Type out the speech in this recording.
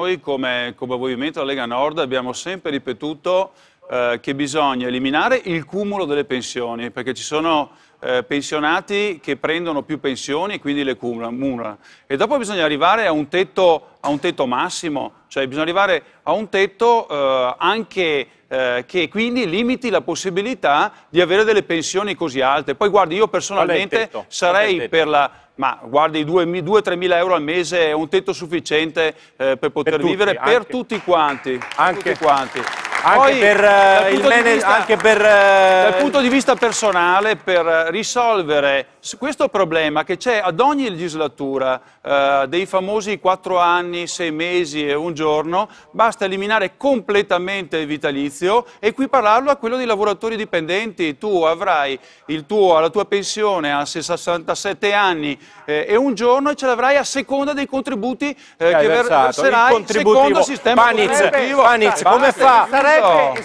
Noi come, come Movimento Lega Nord abbiamo sempre ripetuto eh, che bisogna eliminare il cumulo delle pensioni, perché ci sono eh, pensionati che prendono più pensioni e quindi le cumulano. E dopo bisogna arrivare a un tetto, a un tetto massimo, cioè bisogna arrivare a un tetto eh, anche eh, che quindi limiti la possibilità di avere delle pensioni così alte. Poi guardi, io personalmente sarei per la ma guardi 2-3 mila euro al mese è un tetto sufficiente eh, per poter per vivere tutti, per anche, tutti quanti. Anche, tutti quanti. Anche, Poi, per, uh, il vista, anche per uh... dal punto di vista personale, per risolvere questo problema che c'è ad ogni legislatura uh, dei famosi 4 anni, 6 mesi e un giorno, basta eliminare completamente il vitalizio e equipararlo a quello dei lavoratori dipendenti. Tu avrai tuo, la tua pensione a 67 anni eh, e un giorno e ce l'avrai a seconda dei contributi eh, che, che verserai secondo il sistema Paniz, Paniz, come fa? Sarebbe, Exacto.